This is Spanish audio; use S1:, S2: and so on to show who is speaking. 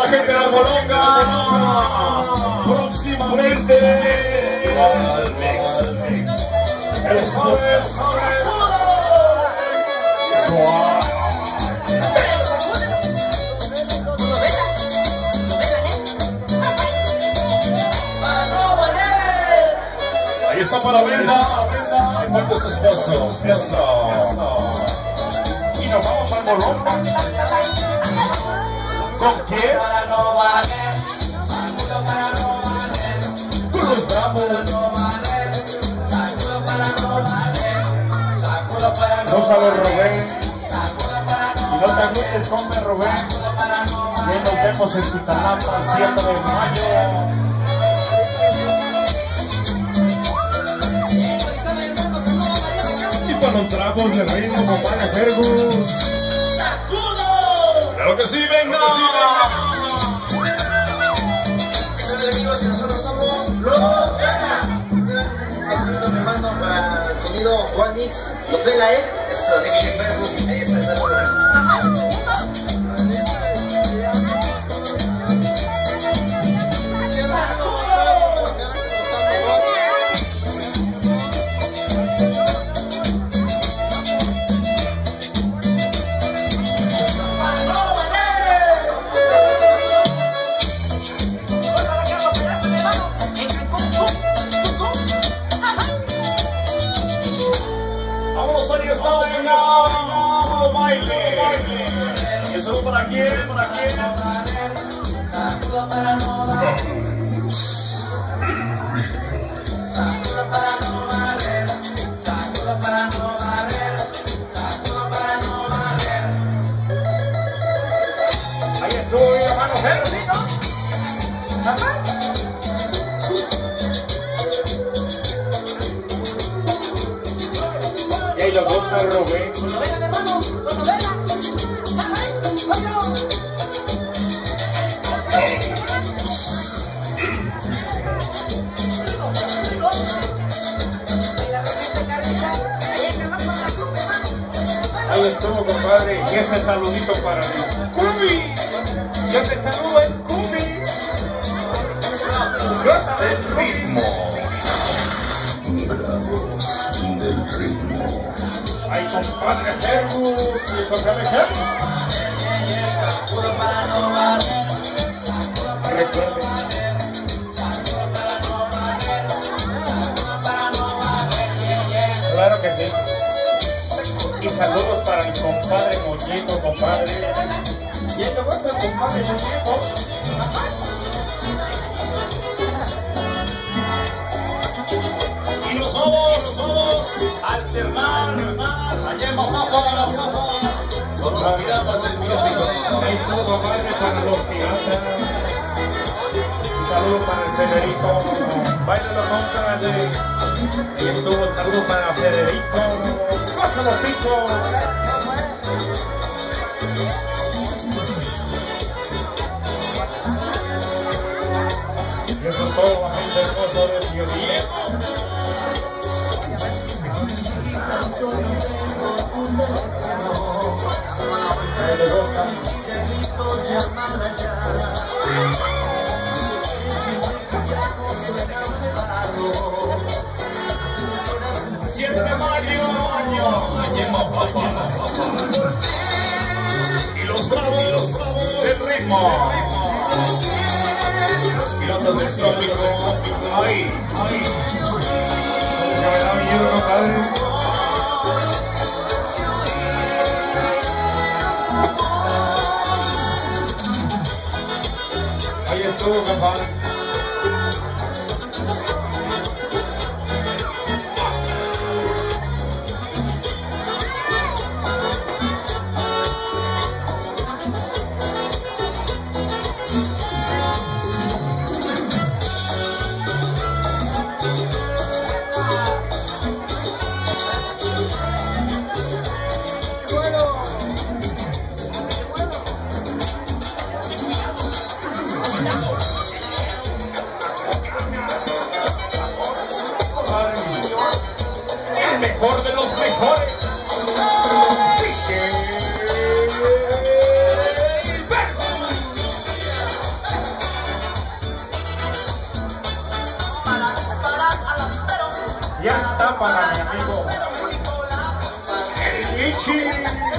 S1: la gente de la Bolonga. Próximamente. El sobre. Ahí está para venta. ¿Cuántos esposos? Eso. Y nos vamos para bolón. ¿Con quién? Con los bravos.
S2: No sabe Rubén. Y no te agüites, hombre Rubén. Nos vemos en Citalapa el 7 de mayo.
S1: Para los trapos de ritmo, compadre Fergus. Que sí, venga.
S3: ¿Qué tal amigos? Nosotros somos los Vela. Saludos te mando para el sonido One X. Los Vela, ¿eh? Eso, de Guillermo Fergus. Ahí está el saludo.
S1: Ahí estamos en el baile. ¿Y saludo para quién? ¿Para quién?
S2: Ahí estuvo mi hermano Fergus. Y goza Rubén. Ahí estuvo, compadre. Y ese saludito para Scooby. Yo te saludo, Scooby. Goza del ritmo. Ahí, compadre Fergus. Y que me Recuerden. Claro que sí. Y saludos para mi compadre Mollito, compadre. Y esto va a ser compadre Mollito.
S1: Mazapas. Con los piratas del trópico.
S2: Ahí estuvo, compadre, para los piratas. Un saludo para el Federico. Bailalo compadre. Ahí estuvo el saludo para Federico. Pásalo, pico. Y eso es todo, gente hermosa de Biolín.
S1: 7 de mayo, en Mazapas. Y los bravos del ritmo. Los piratas del trópico. Ahí, ahí.
S2: Ahí estuvo, compadre. Ya está para mi amigo. El Lichi.